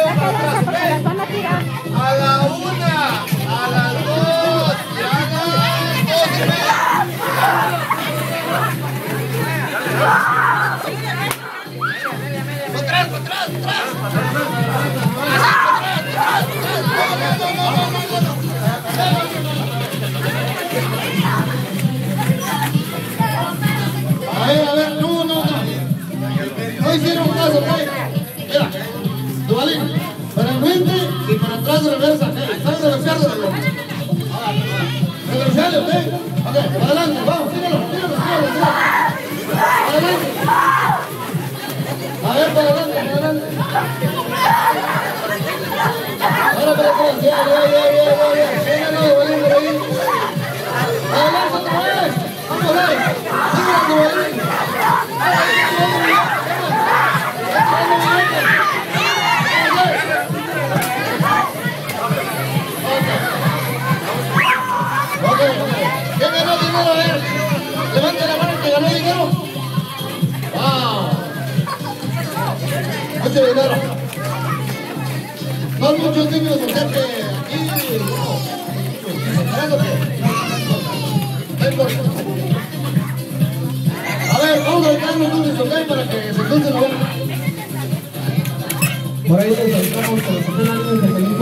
A la una, a las dos, y a las dos y media. Atrás, atrás, atrás. Y para atrás reversa. Eh, ¿Sabes reversar de? Reversale, ok. Ok, adelante, vamos, tíralo, tíralo, tíralo, tíralo. Adelante. A ver, para adelante, para adelante. Ahora para atrás, ya, ya, ya, ya, ya, Mucho dinero. No muchos niños, o sea que aquí, A ver, vamos a dejar los dulces, ok, para que se encuentren la boca. Por ahí les los